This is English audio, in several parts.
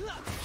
Look!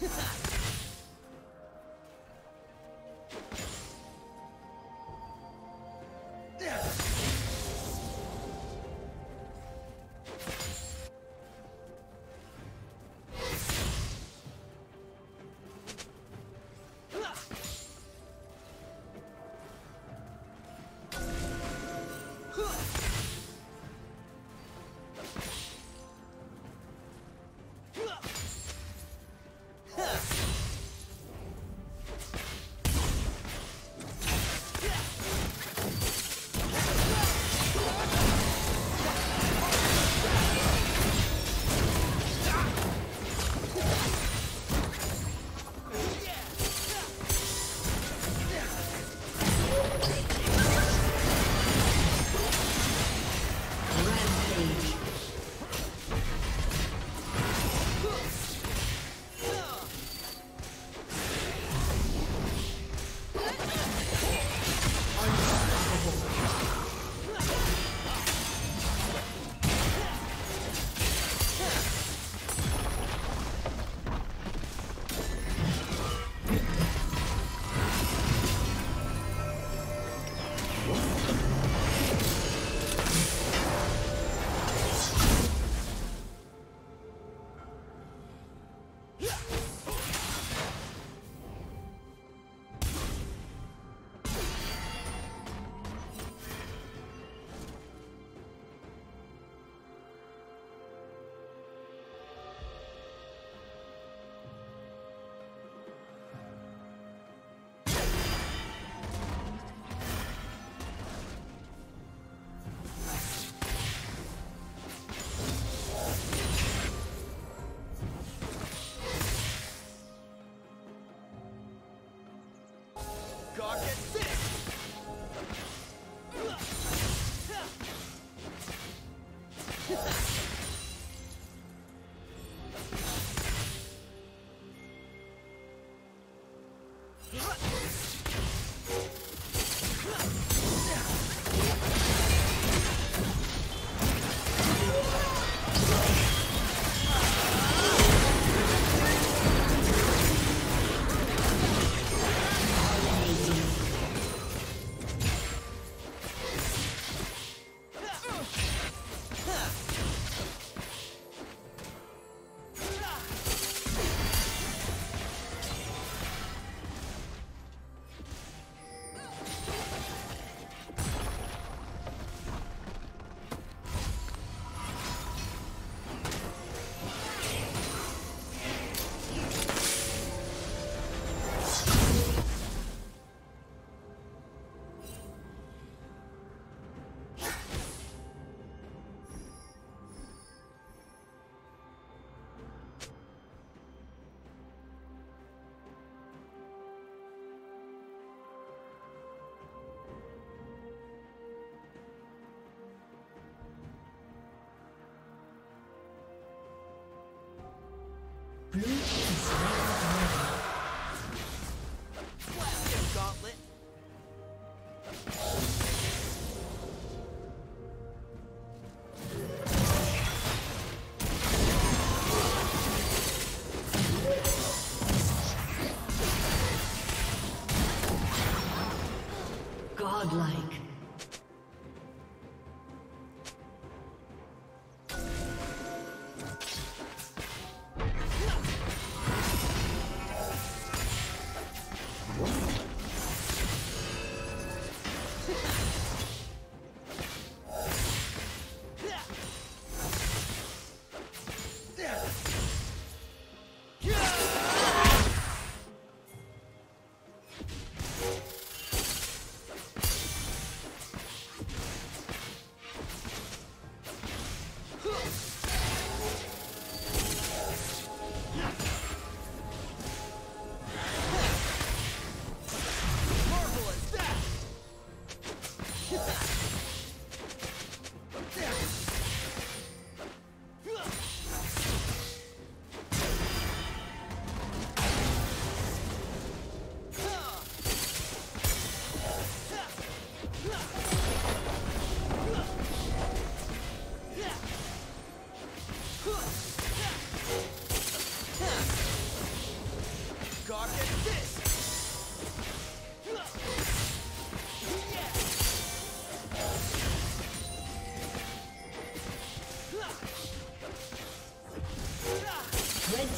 Huh.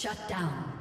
Shut down.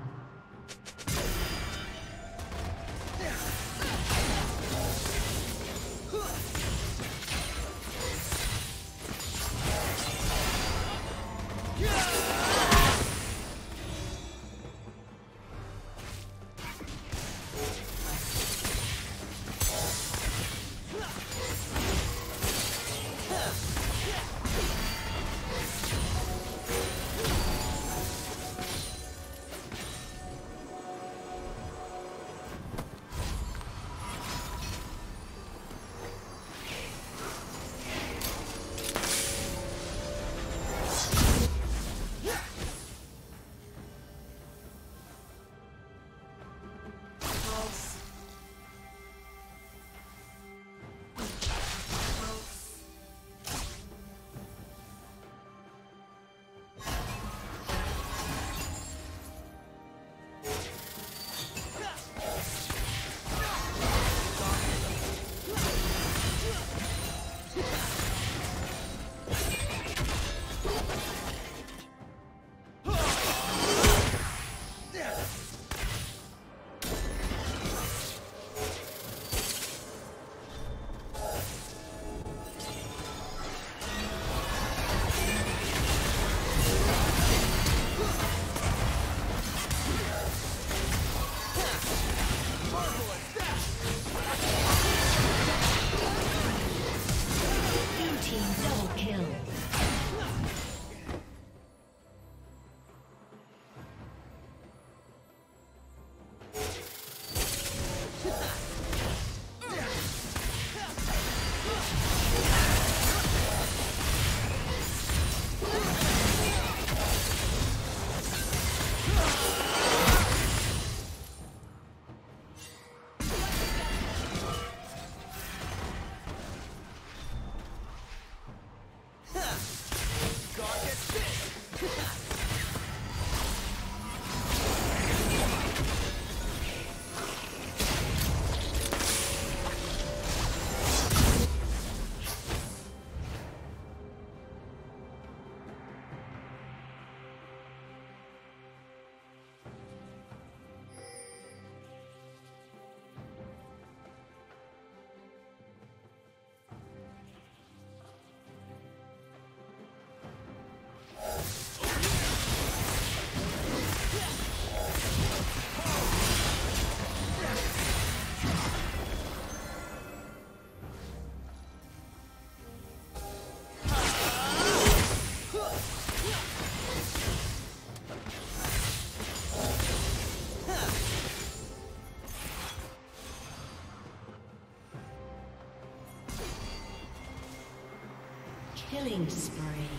Killing spree.